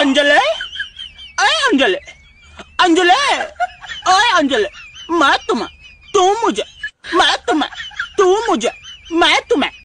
अंजले? अरे अंजले अंजले अरे अंजले, मैं तुम्हें, तू मुझे, मैं तुम्हें, तू मुझे, मैं तुम्हें